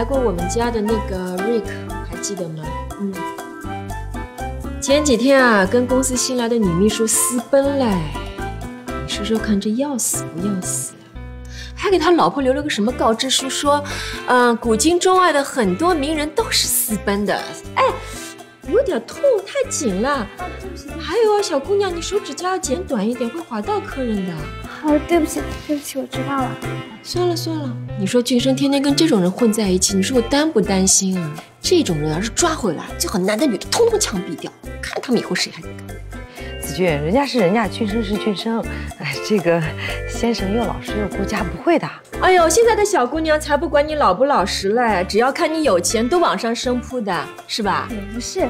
来过我们家的那个 Rick，还记得吗？嗯。前几天啊，跟公司新来的女秘书私奔嘞，你说说看，这要死不要死？还给他老婆留了个什么告知书，说，嗯，古今中外的很多名人都是私奔的。哎，有点痛，太紧了。还有啊，小姑娘，你手指甲要剪短一点，会划到客人的。好，对不起，对不起，我知道了。算了算了，你说俊生天天跟这种人混在一起，你说我担不担心啊？这种人要是抓回来，最好男的女的通通枪毙掉，看他们以后谁还敢。子俊，人家是人家，俊生是俊生，哎，这个先生又老实又顾家，不会的。哎呦，现在的小姑娘才不管你老不老实嘞，只要看你有钱，都往上升扑的，是吧？也不是，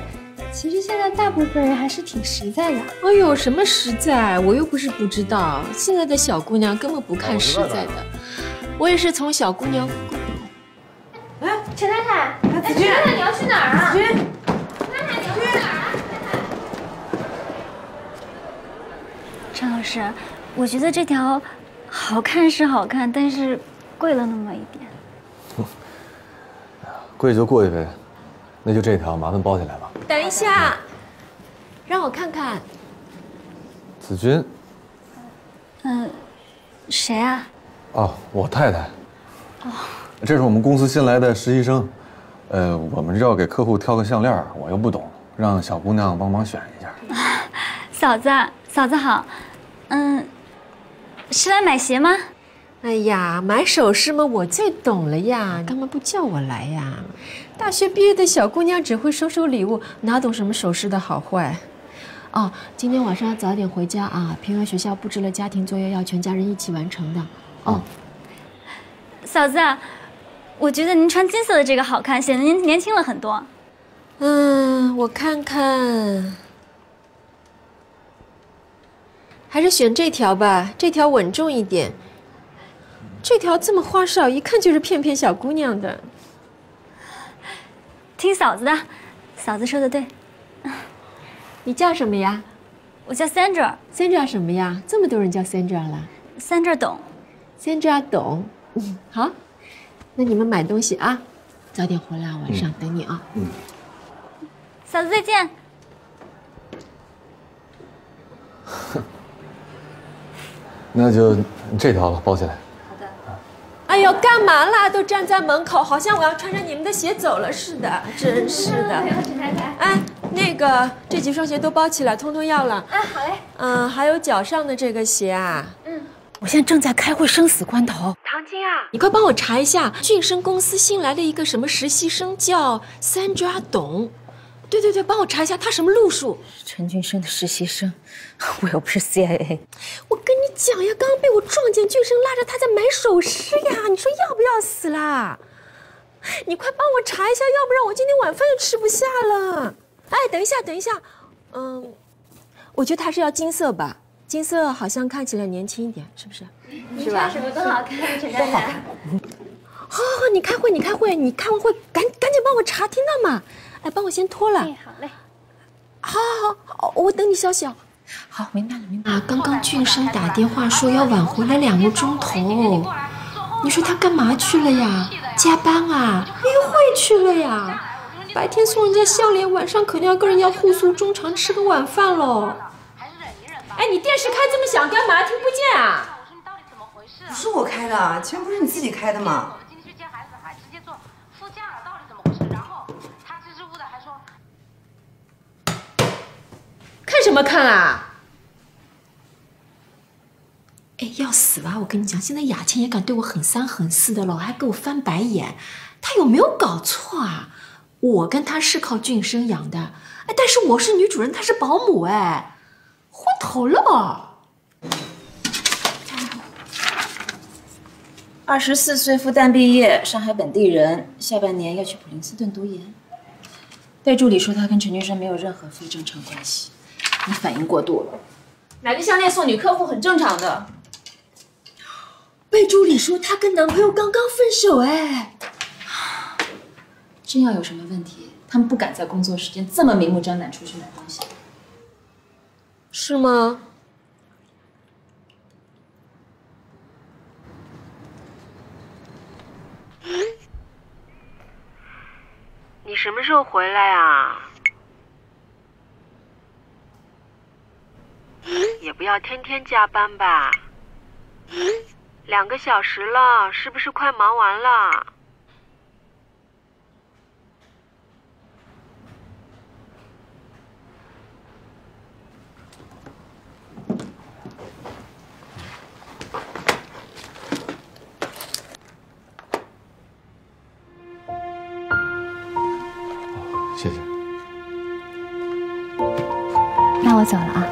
其实现在大部分人还是挺实在的。哎呦，什么实在？我又不是不知道，现在的小姑娘根本不看实在的。我也是从小姑娘。哎，陈太太，子君，太太你要去哪儿啊？子君，太太你要去哪儿啊？陈老师，我觉得这条好看是好看，但是贵了那么一点。贵就贵呗，那就这条，麻烦包起来吧。等一下，让我看看。子君。嗯，谁啊？哦，我太太。哦，这是我们公司新来的实习生，呃，我们这要给客户挑个项链，我又不懂，让小姑娘帮忙选一下。嫂子，嫂子好。嗯，是来买鞋吗？哎呀，买首饰嘛，我最懂了呀，干嘛不叫我来呀？大学毕业的小姑娘只会收收礼物，哪懂什么首饰的好坏？哦，今天晚上要早点回家啊，平安学校布置了家庭作业，要全家人一起完成的。哦，嫂子，我觉得您穿金色的这个好看，显得您年轻了很多。嗯，我看看。还是选这条吧，这条稳重一点。这条这么花哨，一看就是骗骗小姑娘的。听嫂子的，嫂子说的对。你叫什么呀？我叫 Sandra。Sandra 什么呀？这么多人叫 Sandra 了。Sandra 懂。Sandra 懂。嗯，好。那你们买东西啊，早点回来，晚上等你啊。嗯。嫂子再见。那就这条吧，包起来。哎呦，干嘛啦？都站在门口，好像我要穿着你们的鞋走了似的，真是的。哎，那个这几双鞋都包起来，通通要了。啊，好嘞。嗯，还有脚上的这个鞋啊。嗯。我现在正在开会，生死关头。唐晶啊，你快帮我查一下，俊生公司新来了一个什么实习生，叫 Sandra 董。对对对，帮我查一下他什么路数？陈俊生的实习生，我又不是 CIA。我跟你讲呀，刚刚被我撞见，俊生拉着他在买首饰呀，你说要不要死啦？你快帮我查一下，要不然我今天晚饭就吃不下了。哎，等一下，等一下，嗯，我觉得他是要金色吧？金色好像看起来年轻一点，是不是？是吧？什么都好看，陈太太。好好好，你开会，你开会，你开完会赶赶紧帮我查，听到吗？哎，帮我先脱了。哎，好嘞。好，好，好，我等你消息哦。好，明白了，明白了。啊，刚刚俊生打电话说要晚回来两个钟头，你说他干嘛去了呀？加班啊？约会去了呀？白天送人家项链，晚上肯定要跟人家互诉衷肠，吃个晚饭喽。哎，你电视开这么响干嘛？听不见啊？不是我开的，前面不是你自己开的吗？什么看啊！哎，要死吧！我跟你讲，现在雅倩也敢对我很三很四的了，还给我翻白眼，她有没有搞错啊？我跟她是靠俊生养的，哎，但是我是女主人，她是保姆，哎，昏头了。二十四岁复旦毕业，上海本地人，下半年要去普林斯顿读研。被助理说他跟陈俊生没有任何非正常关系。你反应过度了，买个项链送女客户很正常的。被助理说她跟男朋友刚刚分手，哎，真要有什么问题，他们不敢在工作时间这么明目张胆出去买东西，是吗？你什么时候回来啊？也不要天天加班吧。两个小时了，是不是快忙完了？谢谢。那我走了啊。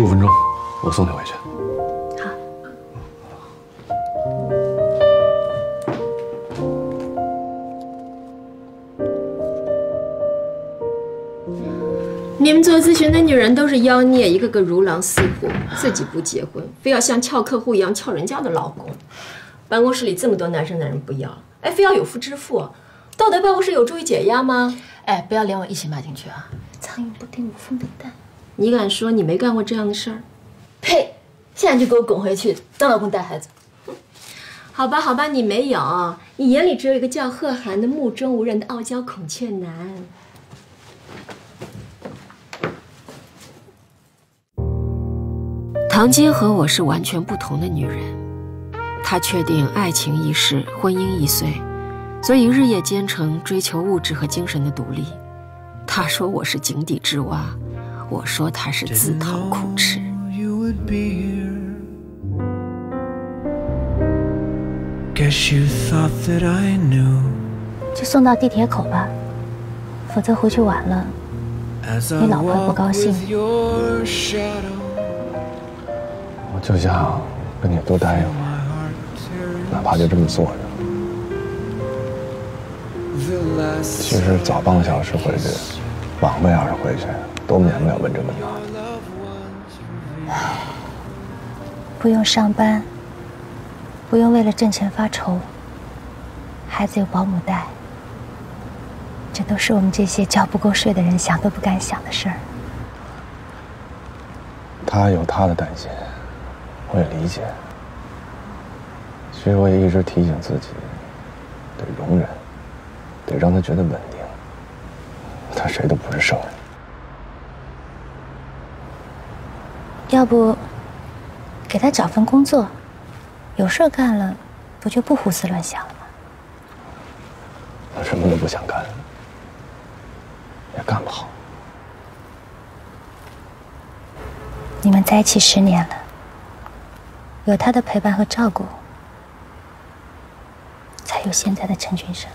十五分钟，我送你回去。好你们做咨询的女人都是妖孽，一个个如狼似虎，自己不结婚，非要像撬客户一样撬人家的老公。办公室里这么多男生男人不要，哎，非要有夫之妇，道德办公室有助于解压吗？哎，不要连我一起骂进去啊！苍蝇不叮无缝的蛋。你敢说你没干过这样的事儿？呸！现在就给我滚回去当老公带孩子。好吧，好吧，你没有，你眼里只有一个叫贺涵的目中无人的傲娇孔雀男。唐晶和我是完全不同的女人，她确定爱情易逝，婚姻易碎，所以日夜兼程，追求物质和精神的独立。她说我是井底之蛙，我说他是自讨苦吃。就送到地铁口吧，否则回去晚了，你老婆不高兴。我就想跟你多待一会儿，哪怕就这么坐着。其实早半个小时回去，晚半小时回去。都免不了问这问那。loved ones. 不用上班，不用为了挣钱发愁，孩子有保姆带，这都是我们这些觉不够睡的人想都不敢想的事儿。他有他的担心，我也理解。其实我也一直提醒自己，得容忍，得让他觉得稳定。他谁都不是圣人。要不，给他找份工作，有事干了，不就不胡思乱想了吗？他什么都不想干，也干不好。你们在一起十年了，有他的陪伴和照顾，才有现在的陈俊生。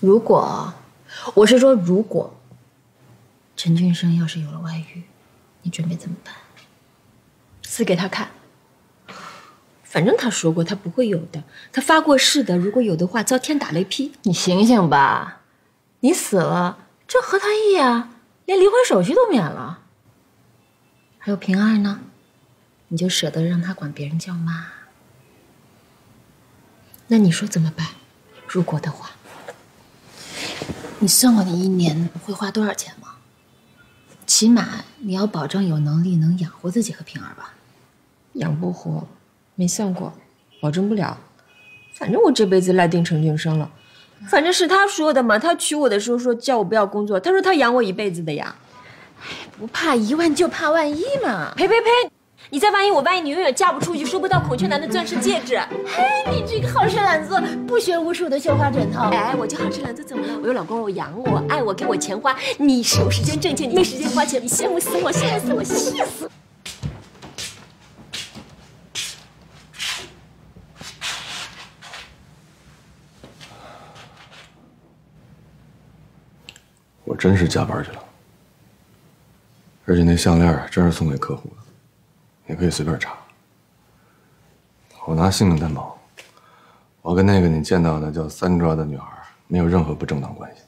如果，我是说如果，陈俊生要是有了外遇，你准备怎么办？死给他看。反正他说过他不会有的，他发过誓的，如果有的话，遭天打雷劈。你醒醒吧，你死了，这何他意啊，连离婚手续都免了。还有平儿呢，你就舍得让他管别人叫妈？那你说怎么办？如果的话，你算过你一年会花多少钱吗？起码你要保证有能力能养活自己和平儿吧。养不活，没算过，保证不了。反正我这辈子赖定陈俊生了，反正是他说的嘛。他娶我的时候说叫我不要工作，他说他养我一辈子的呀。不怕一万就怕万一嘛。呸呸呸！你再万一我万一你永远嫁不出去，收不到孔雀男的钻石戒指。嘿，你这个好吃懒做，不学无术的绣花枕头。哎，我就好吃懒做怎么了？我有老公，我养我，爱我，给我钱花。你是有时间挣钱，你没时间花钱，你羡慕死我，羡慕死我，气死！我真是加班去了，而且那项链真是送给客户的，你可以随便查。我拿性命担保，我跟那个你见到的叫三抓的女孩没有任何不正当关系。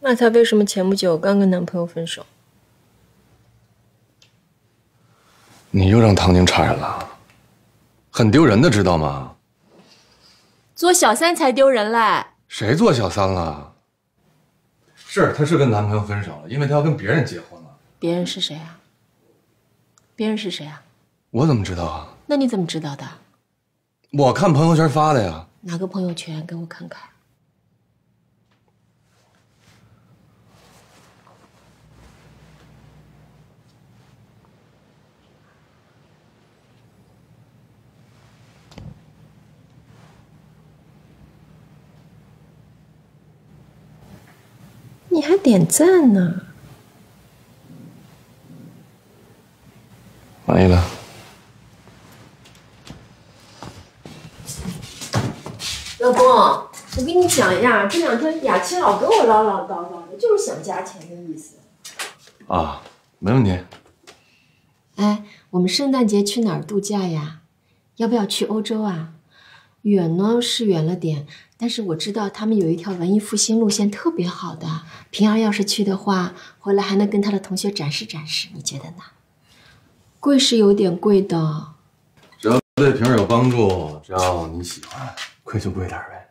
那她为什么前不久刚跟男朋友分手？你又让唐宁插人了，很丢人的，知道吗？做小三才丢人嘞！谁做小三了？是，她是跟男朋友分手了，因为她要跟别人结婚了。别人是谁啊？别人是谁啊？我怎么知道啊？那你怎么知道的？我看朋友圈发的呀。哪个朋友圈？给我看看。你还点赞呢？满意了。老公，我跟你讲呀，这两天雅琪老跟我唠唠叨叨的，就是想加钱的意思。啊，没问题。哎，我们圣诞节去哪儿度假呀？要不要去欧洲啊？远呢是远了点，但是我知道他们有一条文艺复兴路线特别好的。平儿要是去的话，回来还能跟他的同学展示展示，你觉得呢？贵是有点贵的，只要对平儿有帮助，只要你喜欢，贵就贵点呗。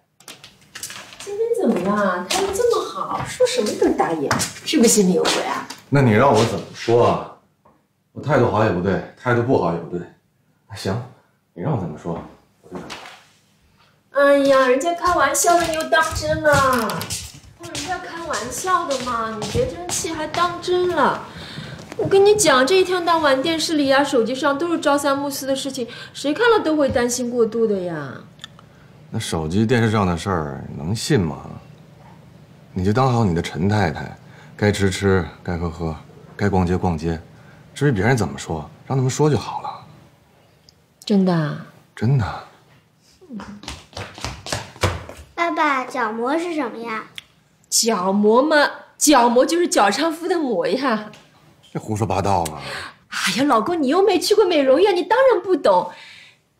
怎么了？态度这么好，说什么都答应，是不是心里有鬼啊？那你让我怎么说啊？我态度好也不对，态度不好也不对。那行，你让我怎么说，我就怎么说。哎呀，人家开玩笑的，你又当真了。人家开玩笑的嘛，你别生气，还当真了。我跟你讲，这一天到晚电视里呀、手机上都是朝三暮四的事情，谁看了都会担心过度的呀。那手机、电视上的事儿能信吗？你就当好你的陈太太，该吃吃，该喝喝，该逛街逛街。至于别人怎么说，让他们说就好了。真的啊？真的。爸爸，角膜是什么呀？角膜嘛，角膜就是脚上敷的膜呀。这胡说八道了。哎呀，老公，你又没去过美容院，你当然不懂。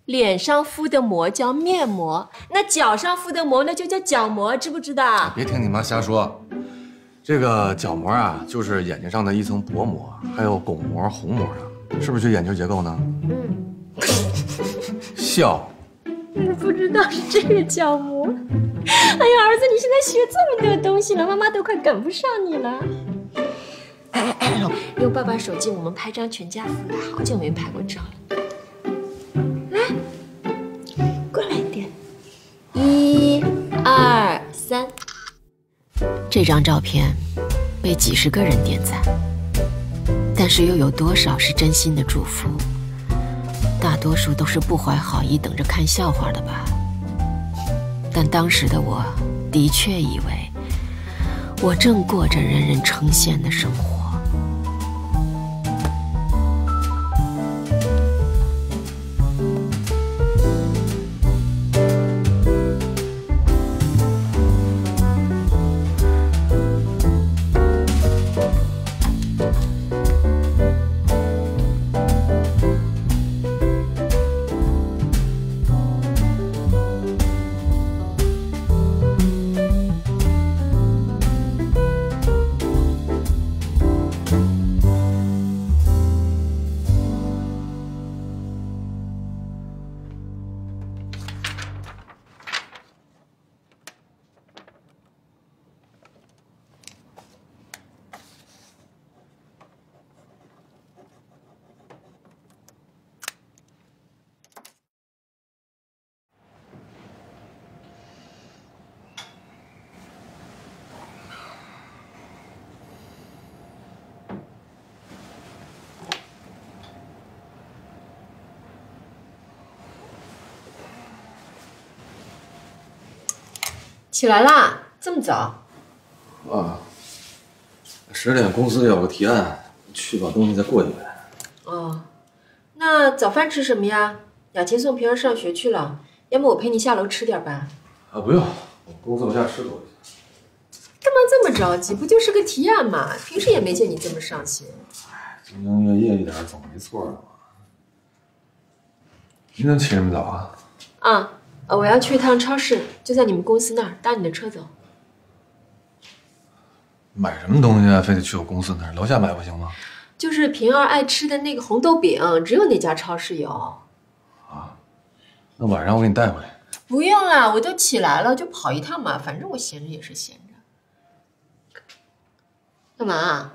脸上敷的膜叫面膜，那脚上敷的膜那就叫角膜，知不知道？别听你妈瞎说。这个角膜啊，就是眼睛上的一层薄膜，还有巩膜、虹膜的，是不是学眼球结构呢？嗯。笑。你不知道是这个角膜。哎呀，儿子，你现在学这么多东西了，妈妈都快赶不上你了。哎哎用爸爸手机，我们拍张全家福吧，好久没拍过照了。这张照片被几十个人点赞，但是又有多少是真心的祝福？大多数都是不怀好意，等着看笑话的吧。但当时的我，的确以为我正过着人人称羡的生活。起来啦，这么早？啊，十点公司有个提案，去把东西再过一遍。哦，那早饭吃什么呀？雅琴送平儿上学去了，要么我陪你下楼吃点吧。啊，不用，我公司楼下吃过一下。干嘛这么着急？不就是个提案嘛，平时也没见你这么上心。哎，兢兢业业一点总没错的嘛。今天起这么早啊？啊。呃，我要去一趟超市，就在你们公司那儿，搭你的车走。买什么东西啊？非得去我公司那儿？楼下买不行吗？就是平儿爱吃的那个红豆饼，只有那家超市有。啊，那晚上我给你带回来。不用了，我都起来了，就跑一趟嘛，反正我闲着也是闲着。干嘛？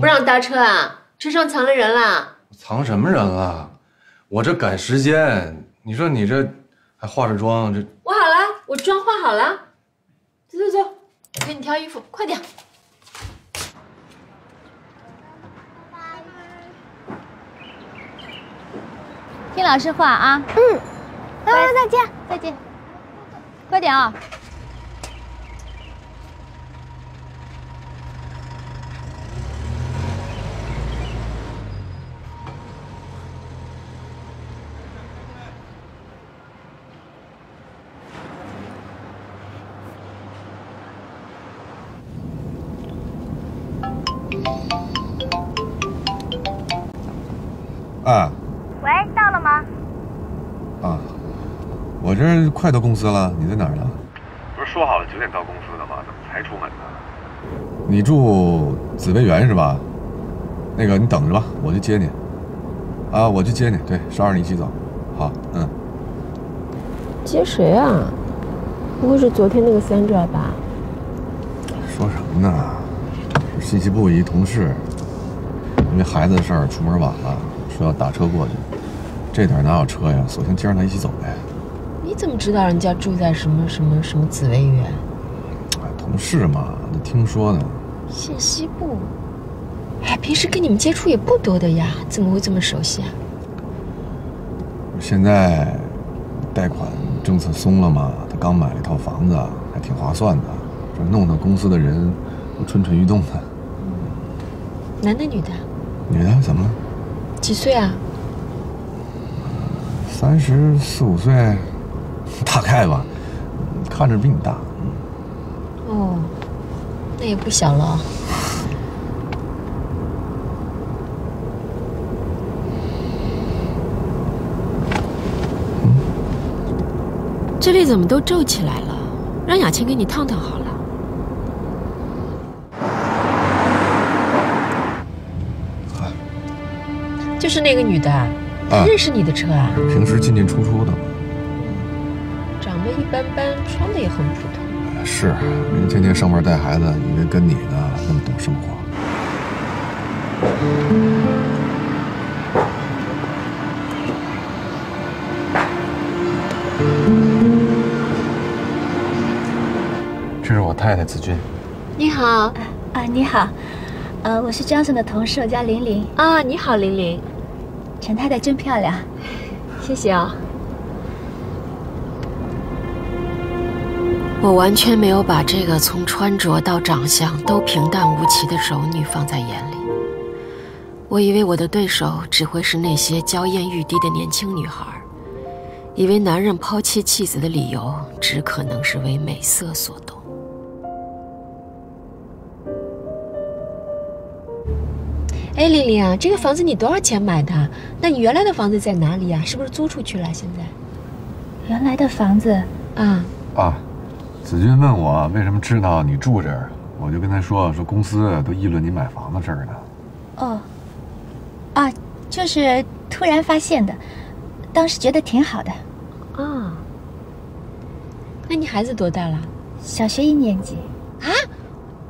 不让搭车啊？车上藏了人啦？藏什么人了？我这赶时间，你说你这还化着妆，这我好了，我妆化好了。走走走，我给你挑衣服，快点。听老师话啊。嗯，拜拜，再见，再见。快点啊！啊喂，到了吗？啊，我这快到公司了，你在哪儿呢？不是说好了九点到公司的吗？怎么才出门呢？你住紫薇园是吧？那个你等着吧，我去接你。啊，我去接你，对，捎着你一起走。好，嗯。接谁啊？不会是昨天那个三拽吧？说什么呢？是信息部一同事，因为孩子的事儿出门晚了，说要打车过去。这点哪有车呀？索性接上他一起走呗。你怎么知道人家住在什么什么什么紫薇园？哎，同事嘛，那听说的。信息部。哎，平时跟你们接触也不多的呀，怎么会这么熟悉啊？现在贷款政策松了嘛，他刚买了一套房子，还挺划算的，这弄得公司的人都蠢蠢欲动的。男的女的？女的怎么了？几岁啊？三十四五岁，大概吧，看着比你大。哦，那也不小了。这里怎么都皱起来了？让雅琴给你烫烫好了。就是那个女的，她认识你的车啊？平时进进出出的。长得一般般，穿的也很普通。是，人天天上班带孩子，以为跟你呢那么懂生活。这是我太太子君。你好，啊，你好，呃，我是张总的同事，我叫玲玲。啊，你好，玲玲。陈太太真漂亮，谢谢啊。我完全没有把这个从穿着到长相都平淡无奇的熟女放在眼里。我以为我的对手只会是那些娇艳欲滴的年轻女孩，以为男人抛弃妻子的理由只可能是为美色所动。哎，玲玲啊，这个房子你多少钱买的？那你原来的房子在哪里呀？是不是租出去了？现在？原来的房子啊啊！子君问我为什么知道你住这儿，我就跟他说说公司都议论你买房的事儿呢。哦，啊，就是突然发现的，当时觉得挺好的。啊，那你孩子多大了？小学一年级。啊，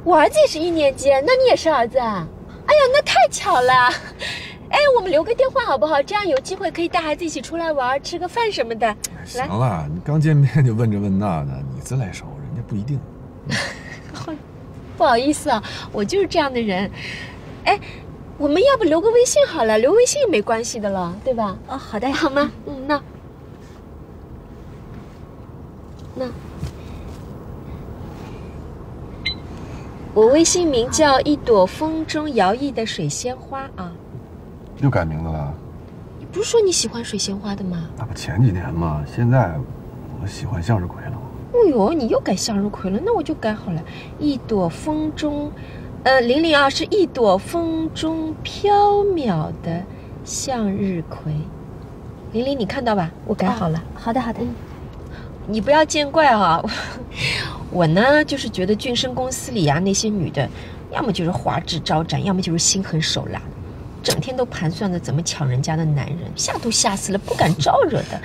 我儿子也是一年级，那你也是儿子啊？哎呀，那太巧了！哎，我们留个电话好不好？这样有机会可以带孩子一起出来玩，吃个饭什么的。行了，你刚见面就问这问那的，你自来熟，人家不一定。不好意思啊，我就是这样的人。哎，我们要不留个微信好了？留微信也没关系的了，对吧？哦，好的，好吗？嗯，那那。我微信名叫一朵风中摇曳的水仙花啊，又改名字了？你不是说你喜欢水仙花的吗？那不前几年吗？现在我喜欢向日葵了。哦呦，你又改向日葵了，那我就改好了。一朵风中，呃，零零啊是一朵风中飘渺的向日葵。玲玲，你看到吧？我改好了。好的，好的。你不要见怪啊。我呢，就是觉得俊生公司里啊，那些女的，要么就是花枝招展，要么就是心狠手辣，整天都盘算着怎么抢人家的男人，吓都吓死了，不敢招惹的，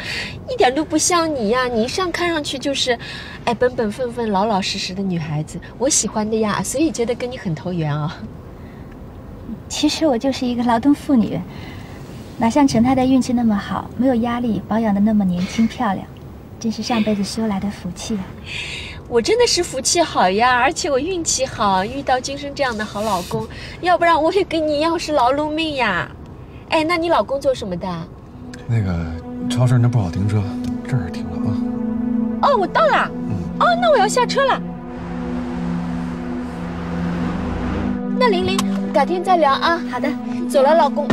一点都不像你呀！你一上看上去就是，哎，本本分分、老老实实的女孩子，我喜欢的呀，所以觉得跟你很投缘啊。其实我就是一个劳动妇女，哪像陈太太运气那么好，没有压力，保养的那么年轻漂亮，真是上辈子修来的福气啊！我真的是福气好呀，而且我运气好，遇到今生这样的好老公，要不然我也跟你一样是劳碌命呀。哎，那你老公做什么的？那个超市那不好停车，这儿停了啊。哦，我到了。哦，那我要下车了。那玲玲，改天再聊啊。好的，走了，老公。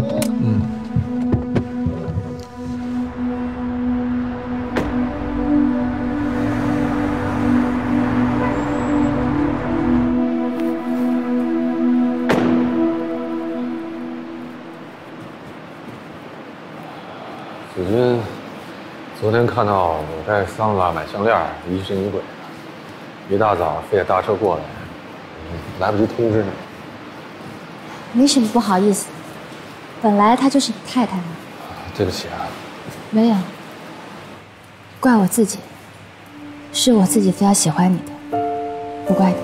看到我在桑拉买项链，疑神疑鬼的，一大早非得搭车过来，来不及通知你。没什么不好意思，本来她就是你太太嘛。对不起啊。没有，怪我自己，是我自己非要喜欢你的，不怪你。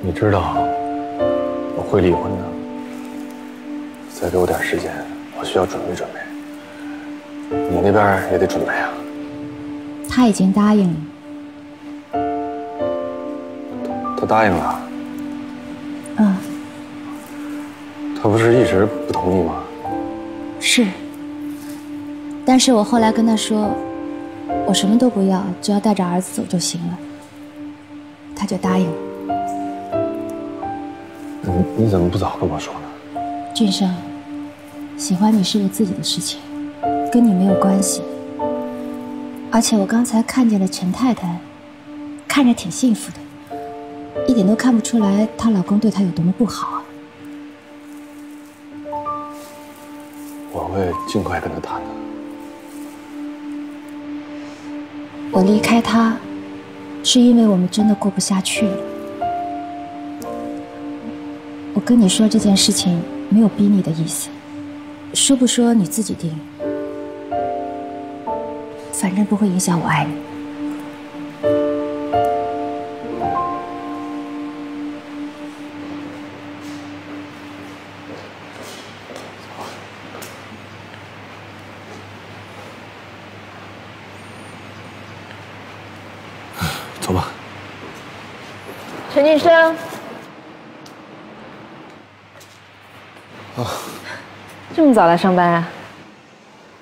你知道我会离婚的，再给我点时间，我需要准备准备。你那边也得准备啊。他已经答应了。他答应了。嗯。他不是一直不同意吗？是。但是我后来跟他说，我什么都不要，只要带着儿子走就行了。他就答应了。你你怎么不早跟我说呢？俊生，喜欢你是我自己的事情，跟你没有关系。而且我刚才看见了陈太太，看着挺幸福的，一点都看不出来她老公对她有多么不好啊。我会尽快跟他谈的。我离开他，是因为我们真的过不下去了。我跟你说这件事情没有逼你的意思，说不说你自己定，反正不会影响我爱你。走吧。陈俊生。啊，这么早来上班啊？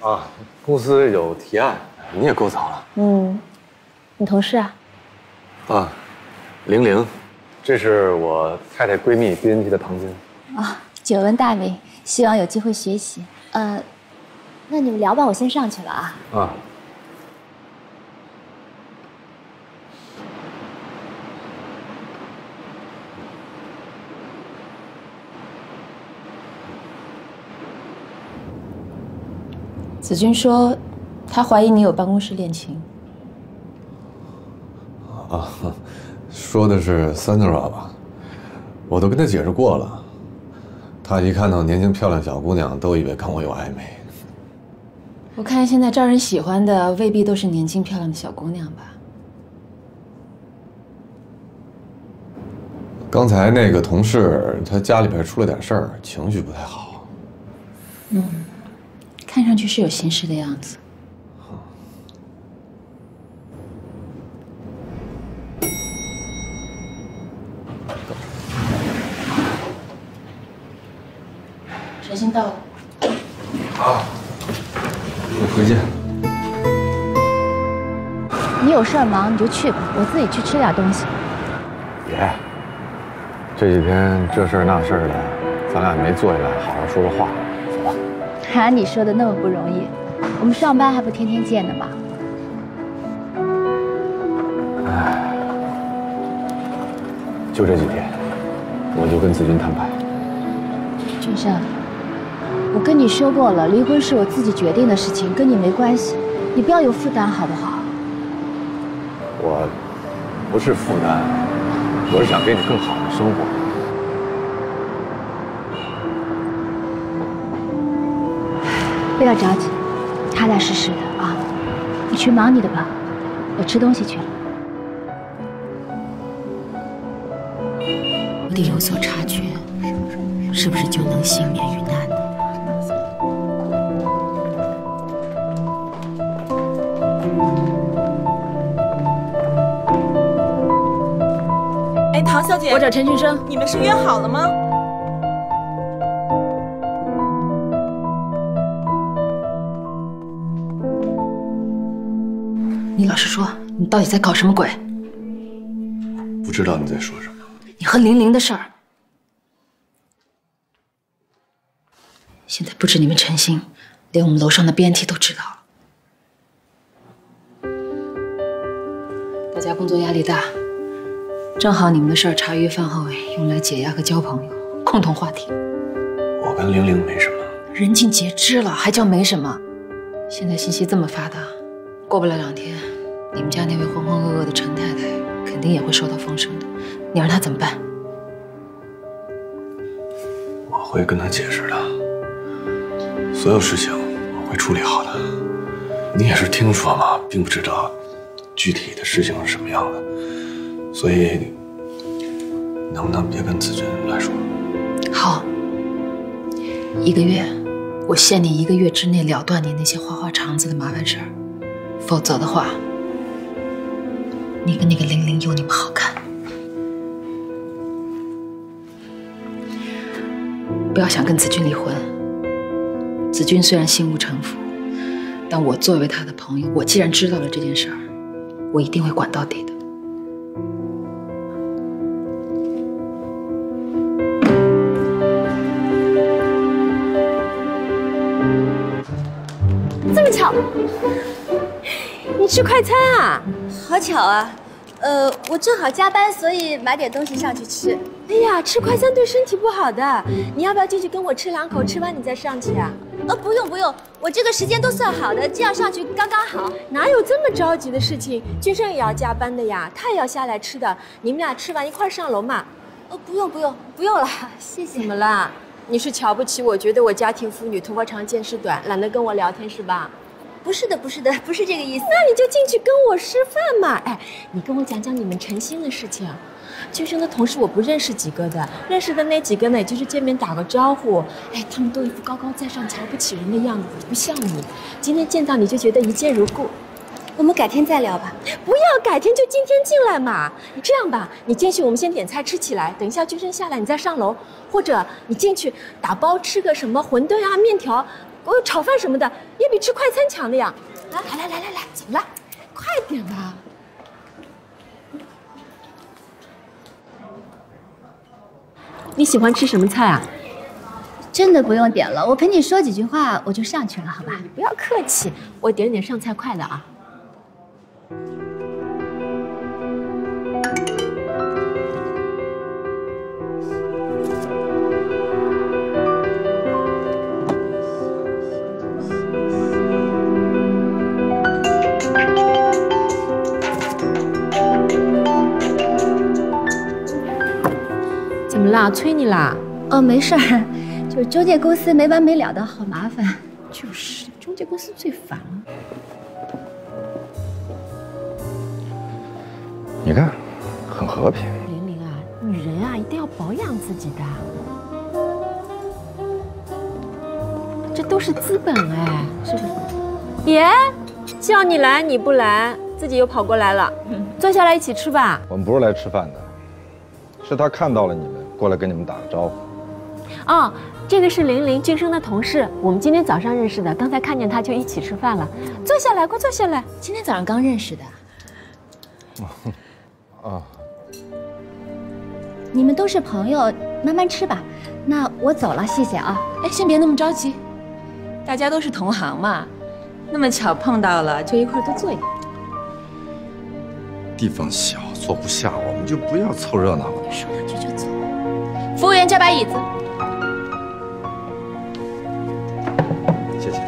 啊，公司有提案，你也够早了。嗯，你同事啊？啊，玲玲，这是我太太闺蜜 BNT 的唐晶。啊，久闻大名，希望有机会学习。呃，那你们聊吧，我先上去了啊。啊。子君说，他怀疑你有办公室恋情。啊，说的是 Sandra 吧？我都跟他解释过了，他一看到年轻漂亮小姑娘，都以为跟我有暧昧。我看现在招人喜欢的未必都是年轻漂亮的小姑娘吧？刚才那个同事，他家里边出了点事儿，情绪不太好。嗯。看上去是有心事的样子。到了。好，我回见。你有事忙你就去吧，我自己去吃点东西。别，这几天这事儿那事儿的，咱俩没坐下来好好说说话。走吧。还你说的那么不容易？我们上班还不天天见的吗？唉，就这几天，我就跟子君摊牌。俊生，我跟你说过了，离婚是我自己决定的事情，跟你没关系，你不要有负担好不好？我不是负担，我是想给你更好的生活。不要着急，踏踏实实的啊！你去忙你的吧，我吃东西去了。我得有所察觉，是不是就能幸免于姐，我找陈俊生，你们是约好了吗？你老实说，你到底在搞什么鬼？不知道你在说什么。你和玲玲的事儿，现在不止你们陈星，连我们楼上的编辑都知道了。大家工作压力大，正好你们的事儿茶余饭后用来解压和交朋友，共同话题。我跟玲玲没什么，人尽皆知了，还叫没什么？现在信息这么发达，过不了两天，你们家那位浑浑噩噩的陈太太肯定也会受到风声的。你让她怎么办？我会跟她解释的。所有事情我会处理好的。你也是听说嘛，并不知道具体的事情是什么样的，所以能不能别跟子君乱说？好，一个月，我限你一个月之内了断你那些花花肠子的麻烦事儿，否则的话，你跟那个玲玲有你们好看。不要想跟子君离婚。子君虽然心无城府，但我作为他的朋友，我既然知道了这件事儿，我一定会管到底的。吃快餐啊？好巧啊！呃，我正好加班，所以买点东西上去吃。哎呀，吃快餐对身体不好的，你要不要进去跟我吃两口？吃完你再上去啊？呃，不用不用，我这个时间都算好的，这样上去刚刚好。哪有这么着急的事情？君生也要加班的呀，他也要下来吃的。你们俩吃完一块上楼嘛？哦，不用不用不用了，谢谢。怎么啦？你是瞧不起我，觉得我家庭妇女头发长见识短，懒得跟我聊天是吧？不是的，不是的，不是这个意思。那你就进去跟我吃饭嘛。哎，你跟我讲讲你们陈星的事情。君生的同事我不认识几个的，认识的那几个呢，也就是见面打个招呼。哎，他们都一副高高在上、瞧不起人的样子，不像你。今天见到你就觉得一见如故。我们改天再聊吧。不要改天，就今天进来嘛。这样吧，你进去，我们先点菜吃起来。等一下君生下来，你再上楼，或者你进去打包吃个什么馄饨啊、面条。我炒饭什么的也比吃快餐强的呀！来来来来来，怎么了？快点吧！你喜欢吃什么菜啊？真的不用点了，我陪你说几句话，我就上去了，好吧？你不要客气，我点点上菜快的啊。怎么啦？催你啦？哦，没事儿，就是中介公司没完没了的，好麻烦。就是，中介公司最烦了。你看，很和平。玲玲啊，女人啊，一定要保养自己的，这都是资本哎，是不是？别，叫你来你不来，自己又跑过来了。坐下来一起吃吧。我们不是来吃饭的，是他看到了你们，过来跟你们打个招呼。哦，这个是玲玲君生的同事，我们今天早上认识的，刚才看见他就一起吃饭了。坐下来，快坐下来。今天早上刚认识的。啊，你们都是朋友，慢慢吃吧。那我走了，谢谢啊。哎，先别那么着急，大家都是同行嘛，那么巧碰到了，就一块多坐一会儿。地方小，坐不下，我们就不要凑热闹了。说两句就走。服务员，加把椅子。谢谢。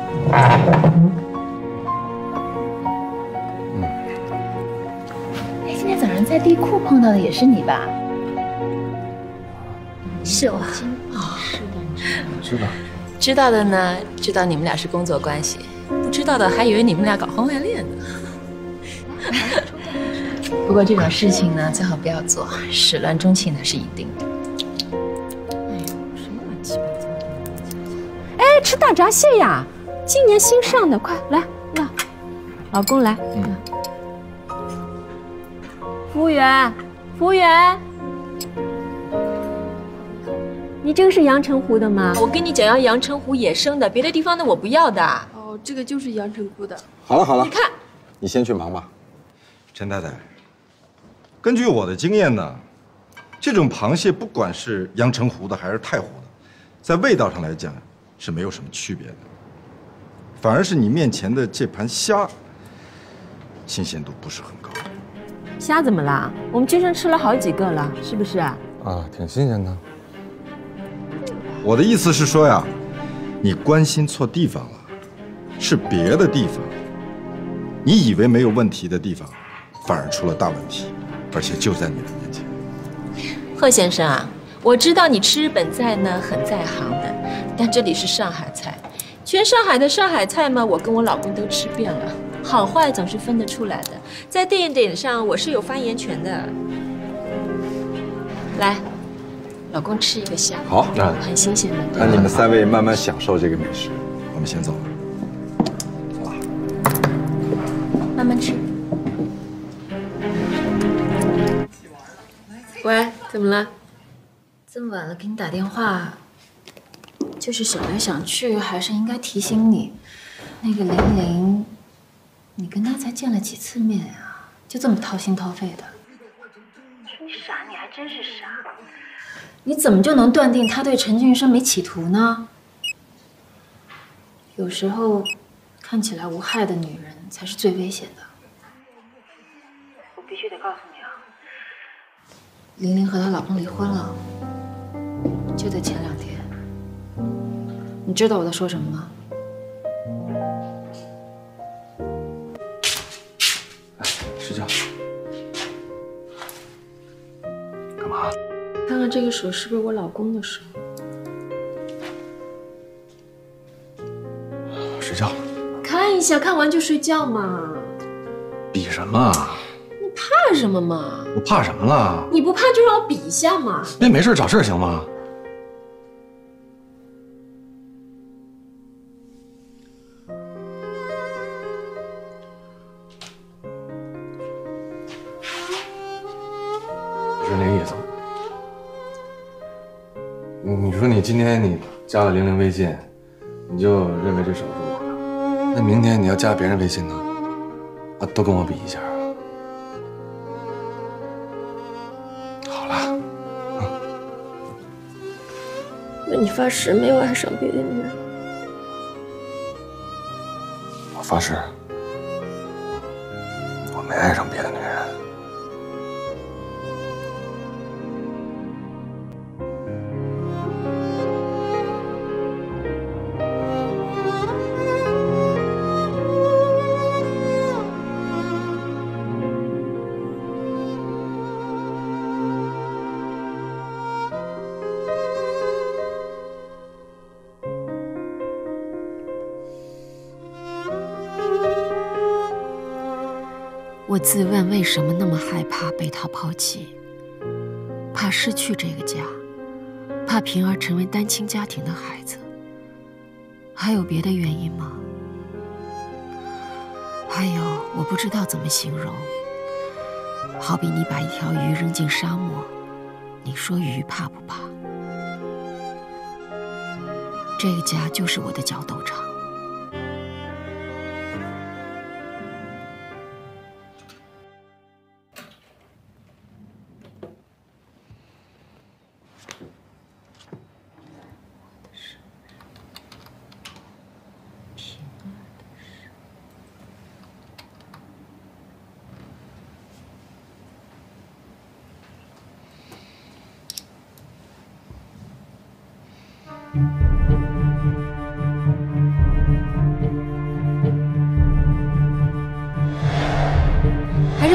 哎，今天早上在地库碰到的也是你吧？是我。哦，是的，知道。知道的呢，知道你们俩是工作关系；不知道的还以为你们俩搞婚外恋呢。不过这种事情呢，最好不要做，始乱终弃那是一定的。吃大闸蟹呀，今年新上的，快来，那，老公来。服务员，服务员，你这个是阳澄湖的吗？我跟你讲，要阳澄湖野生的，别的地方的我不要的。哦，这个就是阳澄湖的。好了好了，你看，你先去忙吧。陈太太，根据我的经验呢，这种螃蟹不管是阳澄湖的还是太湖的，在味道上来讲是没有什么区别的，反而是你面前的这盘虾，新鲜度不是很高。虾怎么啦？我们今天吃了好几个了，是不是？啊，挺新鲜的。我的意思是说呀，你关心错地方了，是别的地方。你以为没有问题的地方，反而出了大问题，而且就在你的面前。贺先生啊，我知道你吃日本菜呢很在行的，但这里是上海菜，全上海的上海菜嘛，我跟我老公都吃遍了，好坏总是分得出来的。在这一点上，我是有发言权的。来，老公吃一个虾，好，那很新鲜的。那你们三位慢慢享受这个美食，我们先走了。慢慢吃。喂，怎么了？这么晚了给你打电话，就是想来想去，还是应该提醒你，那个玲玲，你跟她才见了几次面啊，就这么掏心掏肺的。你傻，你还真是傻。你怎么就能断定他对陈俊生没企图呢？有时候，看起来无害的女人才是最危险的。我必须得告诉你啊，玲玲和她老公离婚了，就在前两天。你知道我在说什么吗？睡觉。干嘛？看看这个手是不是我老公的手？睡觉。看一下，看完就睡觉嘛。比什么？你怕什么嘛？我怕什么了？你不怕就让我比一下嘛。别没事找事行吗？今天你加了玲玲微信，你就认为这手是我的，那明天你要加别人微信呢？啊，都跟我比一下。好了，那你发誓没有爱上别的女人？我发誓，自问为什么那么害怕被他抛弃，怕失去这个家，怕平儿成为单亲家庭的孩子。还有别的原因吗？还有，我不知道怎么形容。好比你把一条鱼扔进沙漠，你说鱼怕不怕？这个家就是我的角斗场。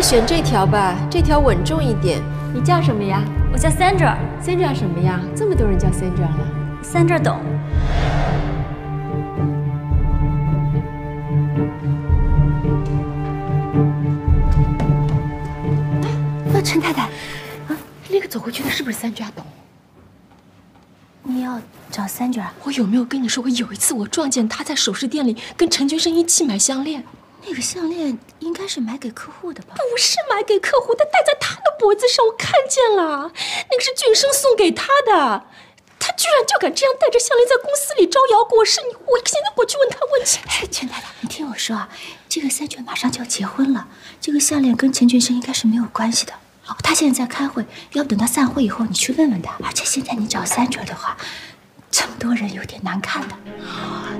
是选这条吧，这条稳重一点。你叫什么呀？我叫 Sandra。Sandra 什么呀？这么多人叫 Sandra 了。Sandra 懂。那陈太太，啊那个走过去的是不是 Sandra 董？你要要找三卷？我有没有跟你说过，有一次我撞见他在首饰店里跟陈君生一起买项链？那个项链应该是买给客户的吧？不是买给客户的，戴在他的脖子上，我看见了，那个是俊生送给他的。他居然就敢这样带着项链在公司里招摇过市！你，我现在过去问他问去。哎，钱太太，你听我说啊，这个三全马上就要结婚了，这个项链跟钱俊生应该是没有关系的。他现在在开会，要不等他散会以后你去问问他。而且现在你找三全的话，这么多人有点难看的。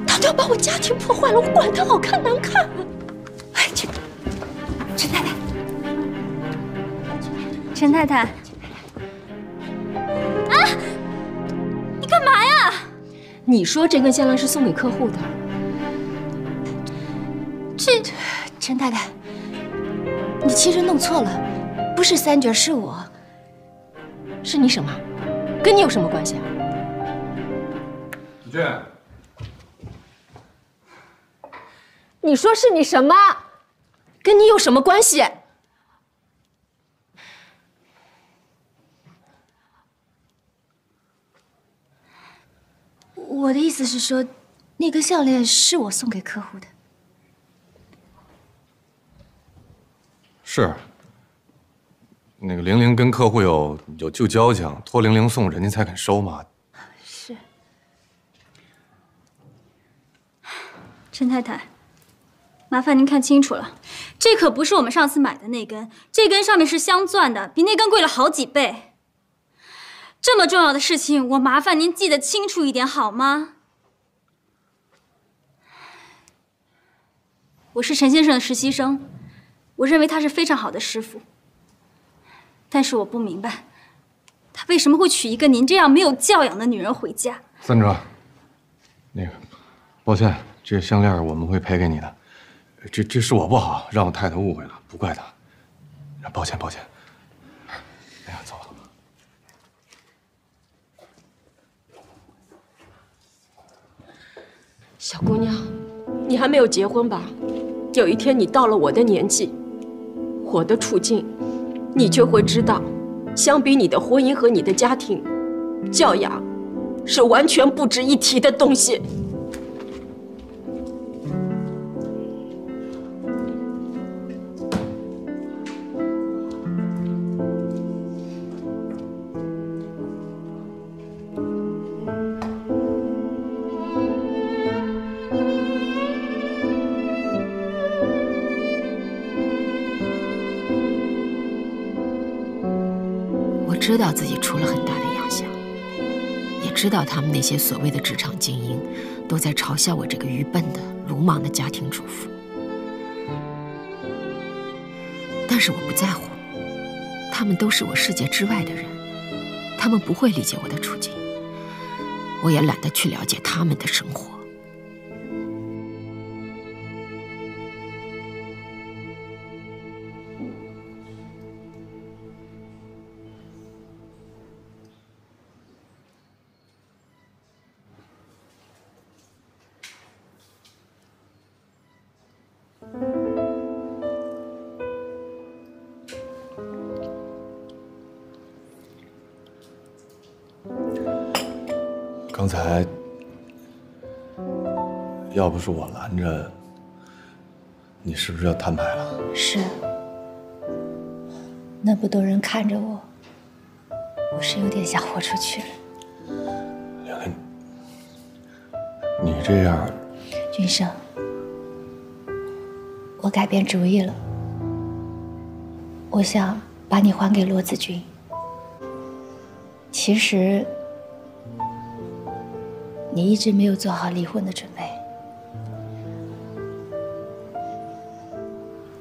他都要把我家庭破坏了，我管他好看难看。哎，陈陈太太，陈太太，啊，你干嘛呀？你说这根项链是送给客户的，这陈太太，你其实弄错了，不是三卷，是我。是你什么？跟你有什么关系啊？子俊，你说是你什么？跟你有什么关系？我的意思是说，那根项链是我送给客户的。是。那个玲玲跟客户有有旧交情，托玲玲送，人家才肯收嘛。是。陈太太，麻烦您看清楚了，这可不是我们上次买的那根，这根上面是镶钻的，比那根贵了好几倍。这么重要的事情，我麻烦您记得清楚一点好吗？我是陈先生的实习生，我认为他是非常好的师傅。但是我不明白，他为什么会娶一个您这样没有教养的女人回家？三哲，那个，抱歉，这项链我们会赔给你的。这这是我不好，让我太太误会了，不怪她。抱歉，抱歉。哎呀，走了。小姑娘，你还没有结婚吧？有一天你到了我的年纪，我的处境。你就会知道，相比你的婚姻和你的家庭，教养是完全不值一提的东西。道自己出了很大的洋相，也知道他们那些所谓的职场精英，都在嘲笑我这个愚笨的、鲁莽的家庭主妇。但是我不在乎，他们都是我世界之外的人，他们不会理解我的处境，我也懒得去了解他们的生活。刚才要不是我拦着，你是不是要摊牌了？是。那么多人看着我，我是有点想豁出去了。玲玲，你这样，君生，我改变主意了。我想把你还给罗子君。其实。你一直没有做好离婚的准备，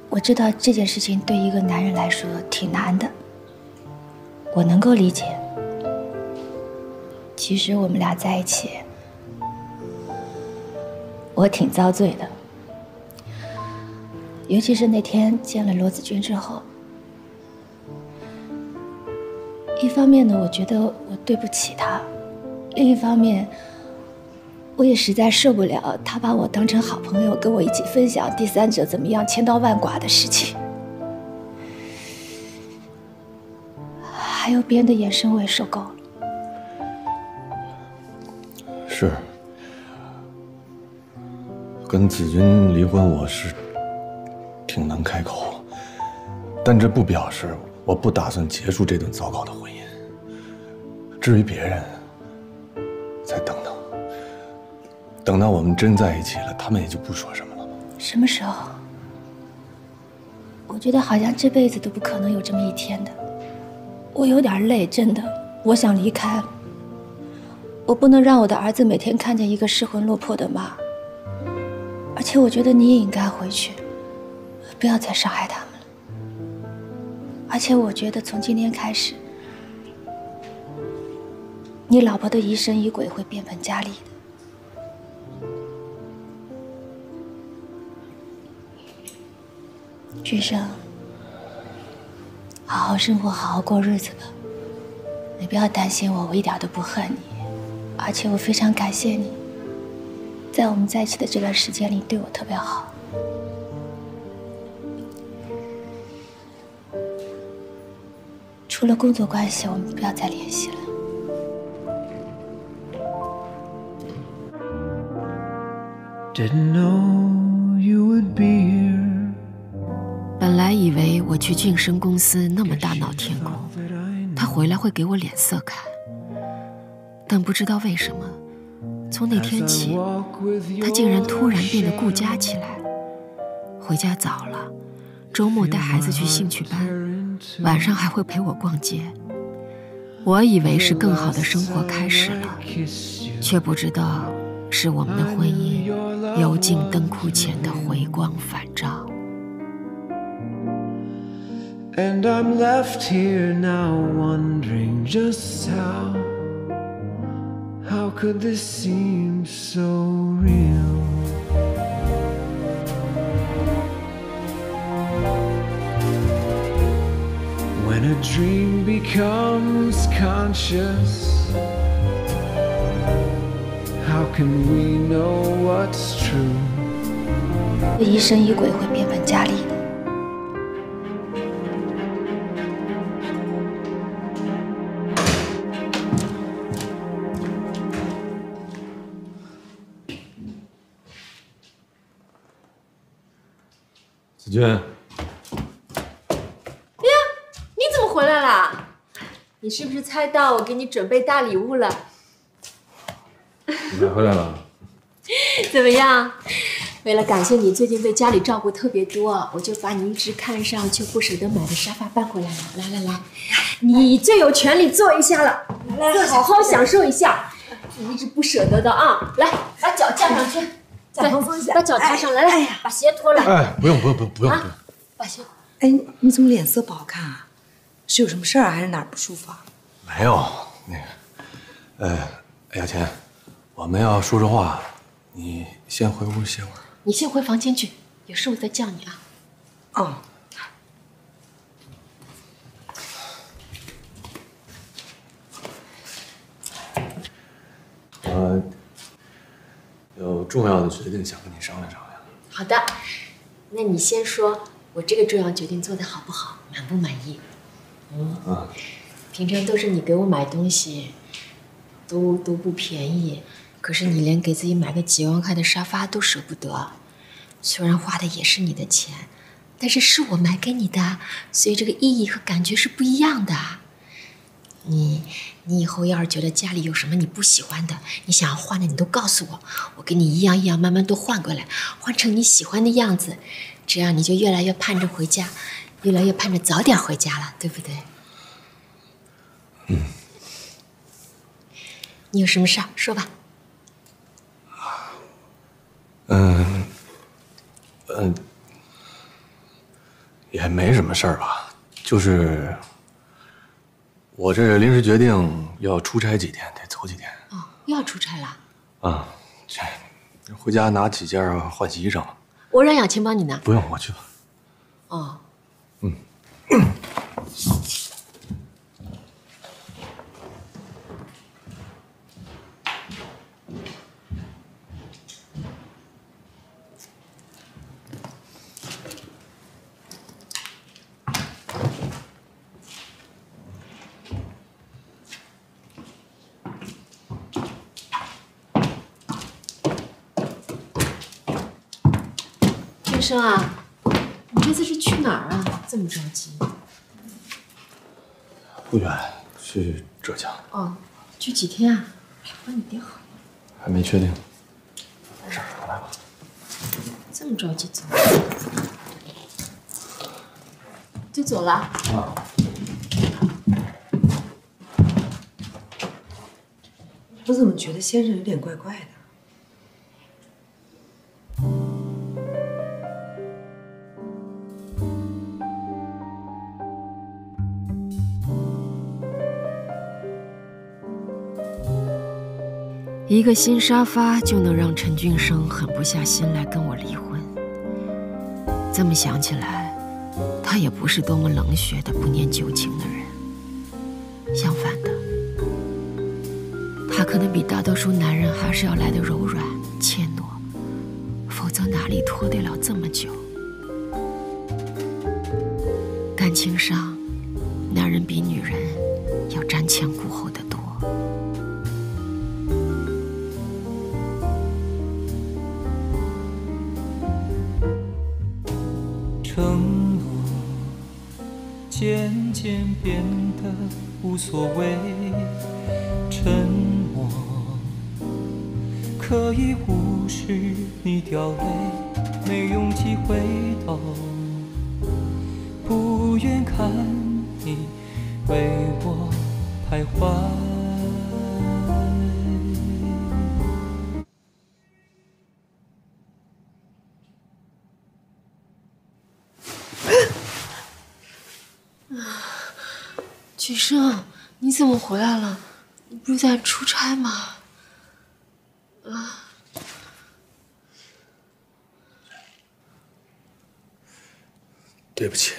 我知道这件事情对一个男人来说挺难的，我能够理解。其实我们俩在一起，我挺遭罪的，尤其是那天见了罗子君之后，一方面呢，我觉得我对不起他，另一方面。我也实在受不了他把我当成好朋友，跟我一起分享第三者怎么样千刀万剐的事情，还有别人的眼神，我也受够了。是，跟子君离婚，我是挺难开口，但这不表示我不打算结束这段糟糕的婚姻。至于别人，等到我们真在一起了，他们也就不说什么了。什么时候？我觉得好像这辈子都不可能有这么一天的。我有点累，真的，我想离开。我不能让我的儿子每天看见一个失魂落魄的妈。而且我觉得你也应该回去，不要再伤害他们了。而且我觉得从今天开始，你老婆的疑神疑鬼会变本加厉的。君生，好好生活，好好过日子吧。你不要担心我，我一点都不恨你，而且我非常感谢你，在我们在一起的这段时间里对我特别好。除了工作关系，我们不要再联系了。Didn't know you would be here. 本来以为我去晋升公司那么大闹天宫，他回来会给我脸色看，但不知道为什么，从那天起，他竟然突然变得顾家起来。回家早了，周末带孩子去兴趣班，晚上还会陪我逛街。我以为是更好的生活开始了，却不知道是我们的婚姻油尽灯枯前的回光返照。And I'm left here now wondering just how how could this seem so real? When a dream becomes conscious, how can we know what's true? 疑神疑鬼会变本加厉 子君，呀，你怎么回来了？你是不是猜到我给你准备大礼物了？你买回来了？怎么样？为了感谢你最近对家里照顾特别多，我就把你一直看上却不舍得买的沙发搬回来了。来来来，你最有权利坐一下了，来好好享受一下。你一直不舍得的啊！来，把脚架上去，再放松一下把脚抬上来，来，把鞋脱了。哎，不用不用不用不用，啊，把鞋。哎，你怎么脸色不好看啊？是有什么事儿还是哪儿不舒服啊？没有那个，呃，雅琴，我们要说说话，你先回屋歇会儿。你先回房间去，有事我再叫你啊。哦。有重要的决定想跟你商量商量。好的，那你先说，我这个重要决定做的好不好，满不满意？嗯，啊，平常都是你给我买东西，都都不便宜，可是你连给自己买个几万块的沙发都舍不得。虽然花的也是你的钱，但是是我买给你的，所以这个意义和感觉是不一样的。你，你以后要是觉得家里有什么你不喜欢的，你想要换的，你都告诉我，我给你一样一样慢慢都换过来，换成你喜欢的样子，这样你就越来越盼着回家，越来越盼着早点回家了，对不对？嗯。你有什么事儿说吧。嗯，嗯，也没什么事儿吧，就是我这临时决定要出差几天，得走几天。哦，又要出差了。啊，去，回家拿几件换洗衣裳。我让雅琴帮你拿。不用，我去吧。哦。嗯。生啊，你这次是去哪儿啊？这么着急？不远，去浙江。哦，去几天啊？哎，帮你订好了。还没确定。没事，我来吧。这么着急走？就走了？啊。我怎么觉得先生有点怪怪的？一个新沙发就能让陈俊生狠不下心来跟我离婚。这么想起来，他也不是多么冷血的不念旧情的人。相反的，他可能比大多数男人还是要来的柔软、怯懦，否则哪里拖得了这么久？感情上，男人比女人要瞻前顾后所谓，沉默可以无视你掉泪，没勇气回头，不愿看你为我徘徊。俊 生，你怎么回来了？你不是在出差吗？啊，对不起。